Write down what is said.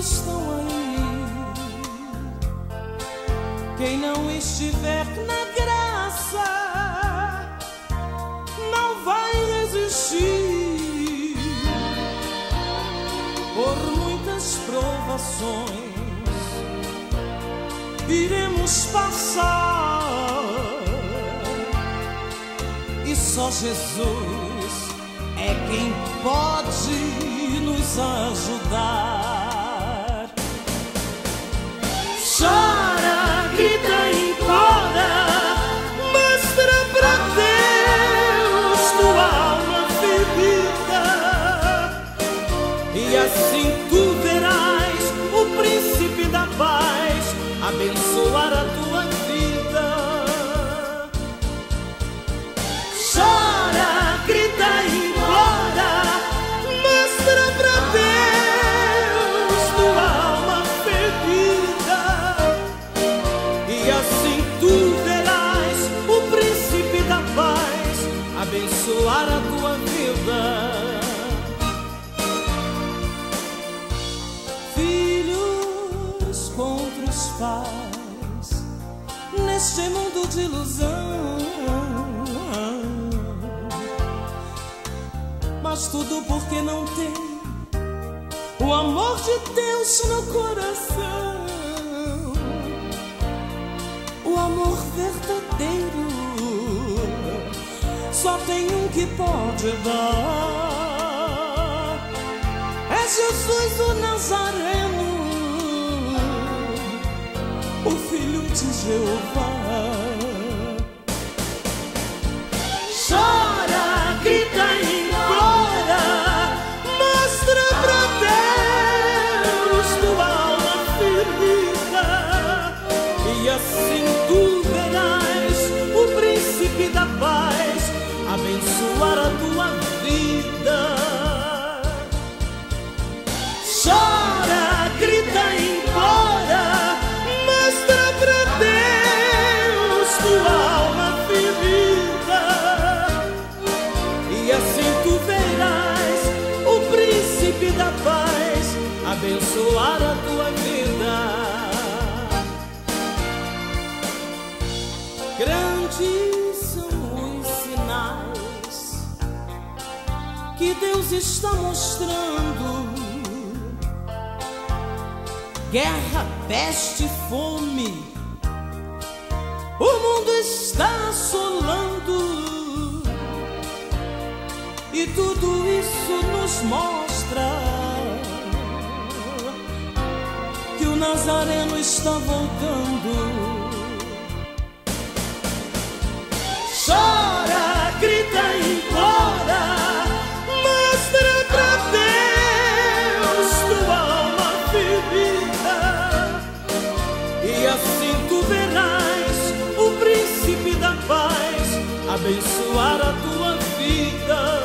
estão aí. Quem não estiver na graça não vai resistir por muitas provações. Iremos passar e só Jesus é quem pode nos ajudar. Chora, grita, implora, mostra pra Deus tua alma ferida, e assim tu verás o príncipe da paz abençoar a tua pais neste mundo de ilusão. Mas tudo porque não tem o amor de Deus no coração. O amor verdadeiro só tem um que pode dar. É Jesus o Nazareno, Filho de Jeová. Chora, grita e implora, mostra pra Deus tua alma ferida, e assim tu verás o príncipe da paz abençoar a tua vida. Chora, abençoar a tua vida. Grandes são os sinais que Deus está mostrando. Guerra, peste, fome, o mundo está assolando. E tudo isso nos mostra Nazareno está voltando. Chora, grita implora, mostra pra Deus tua alma ferida, e assim tu verás o príncipe da paz abençoar a tua vida.